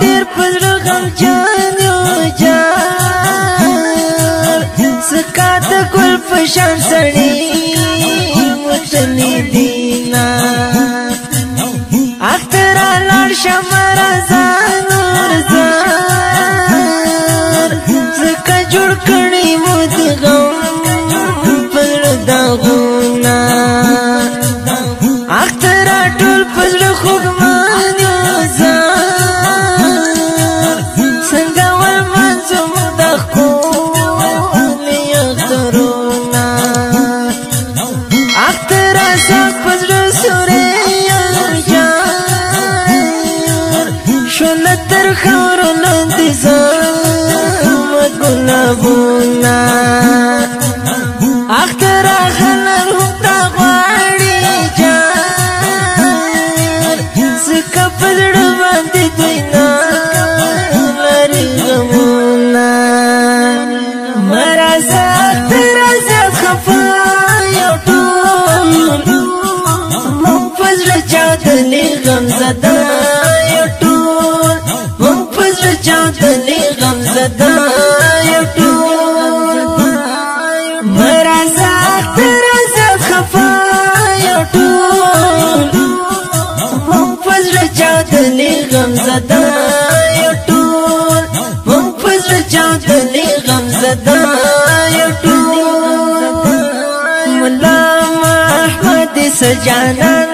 ډیر پزړه غم جانو جان سکات ګل فشان سړی متلی دینا اختر لړ شمر زان ورزان سکه جوړ کړي مو دغه راسم پزړه سورې یار شول تر خورو نن زم ګلابونه اختر خلل دا غواړي جار زکه پزړه باندې چاندلی غم زدا یو ټول مون پزړه چاندلی غم زدا یو ټول مرزا ترزا خفا یو ټول مون پزړه چاندلی غم زدا یو ټول مون پزړه چاندلی غم زدا یو ټول ملا احمد سجانان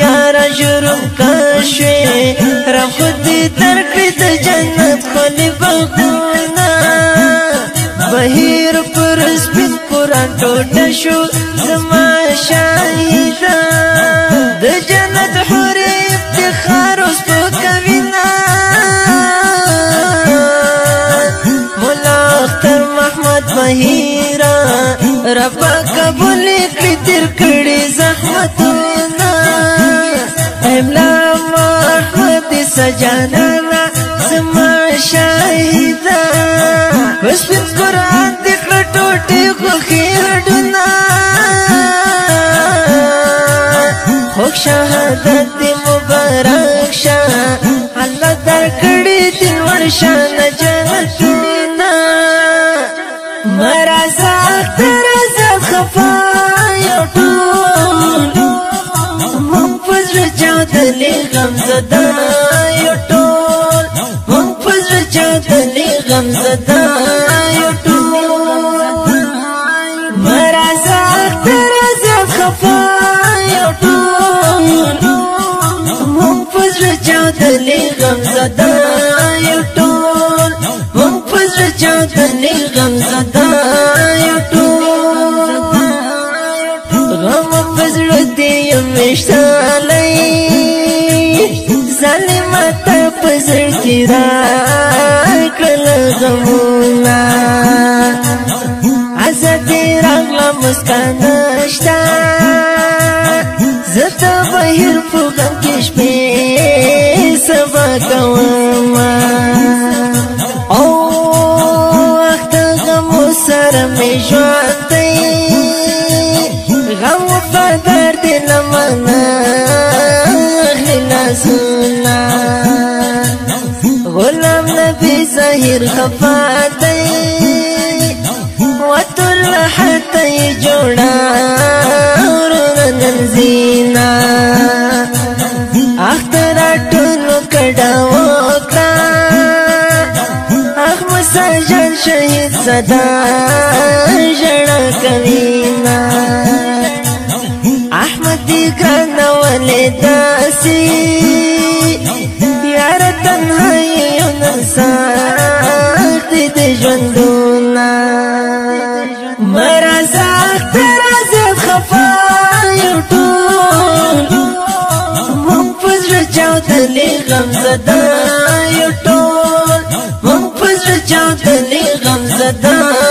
یار جرم کشوی رب خود ترکړی د جنت خلی بغونا بهیر پر سپین قرآن ټوټ شو زما شاهدا د جنت حورې افتخار اوس په کوینا مولا اختر محمد بهیرا رب قبول کړی تر کړی زحمتونه شملا محمد سجانا را سما شاهدا بس قرآن دې کړ ټوټه خو خیر ډنا خو شهادت دې مبارک شه الله درکړې دې ورشان جنتونه مرزا تر زخفا دلیل غم زدا یو ټول مون پزړه چا دلیل غم زدا یو ټول مرزا ترزا خفا یو ټول مون پزړه چا دلیل غم زدا یو ټول مون پزړه چا دلیل غم ظالمه ته پزړ کې را کړل زمونا ازدې راغله مسکان شتا زته بهر په غم کې شپې سبا کوم او وخت غم سره مې ژوند غم په درد نه منم رازنا غلام نبی ظاهر خفاتی وطل حتی جوڑا ورن ننزینا اختر اٹولو کڑا وکتا اخ مساجر شهید صدا جڑا کوینا احمد گران ولیدان چې بیا تنهایی نن ساخت د ژوندونه مرزا ترازه خفا یو ټول مونږ په زړه چاودلې غم زده یو ټول مونږ په زړه چاودلې غم زده